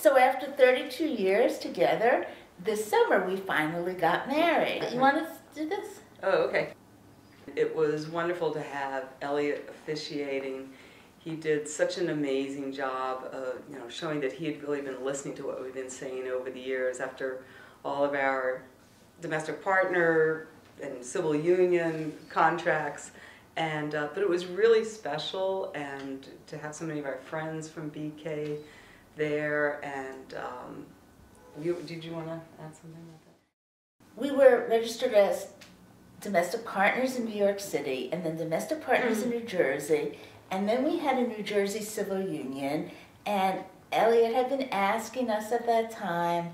So after 32 years together, this summer we finally got married. You want to do this? Oh, okay. It was wonderful to have Elliot officiating. He did such an amazing job of, you know, showing that he had really been listening to what we've been saying over the years after all of our domestic partner and civil union contracts. And, uh, but it was really special and to have so many of our friends from BK there and um, you, did you want to add something about that? We were registered as domestic partners in New York City and then domestic partners in New Jersey and then we had a New Jersey civil union and Elliot had been asking us at that time,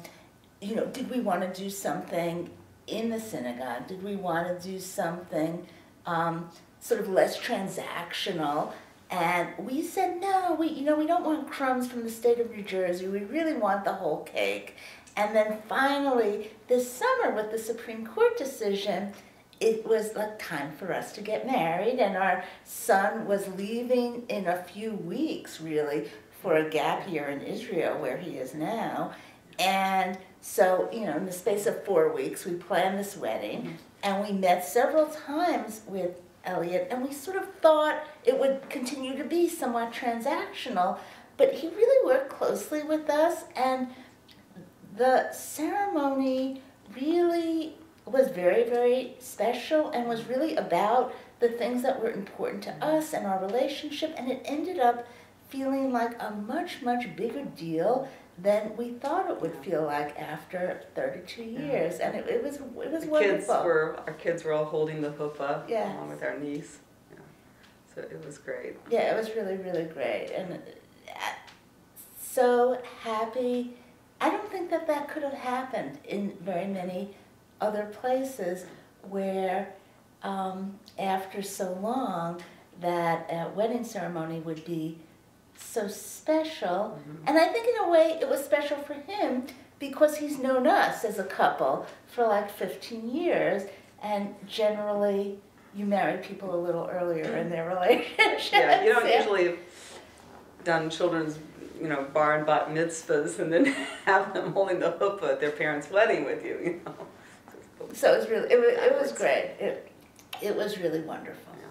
you know, did we want to do something in the synagogue? Did we want to do something um, sort of less transactional? And we said, no, we, you know, we don't want crumbs from the state of New Jersey. We really want the whole cake. And then finally, this summer with the Supreme Court decision, it was like time for us to get married. And our son was leaving in a few weeks, really, for a gap year in Israel, where he is now. And so, you know, in the space of four weeks, we planned this wedding. Mm-hmm. And we met several times with Elliot, and we sort of thought it would continue to be somewhat transactional, but he really worked closely with us, and the ceremony really was very, very special and was really about the things that were important to us and our relationship, and it ended up feeling like a much, much bigger deal than we thought it would feel like after 32 years, and it, it was it was the wonderful. kids were our kids were all holding the huppah Yes. along with our niece. Yeah. So it was great. Yeah, it was really, really great, and uh, so happy. I don't think that that could have happened in very many other places where, um, after so long, that uh, wedding ceremony would be so special. Mm-hmm. And I think, in a way, it was special for him because he's known us as a couple for like 15 years, and generally, you marry people a little earlier in their relationship. Yeah, you don't usually have done children's, you know, bar and bat mitzvahs and then have them holding the huppah at their parents' wedding with you, you know. So it was really, it was, it was great. It, it was really wonderful. Yeah.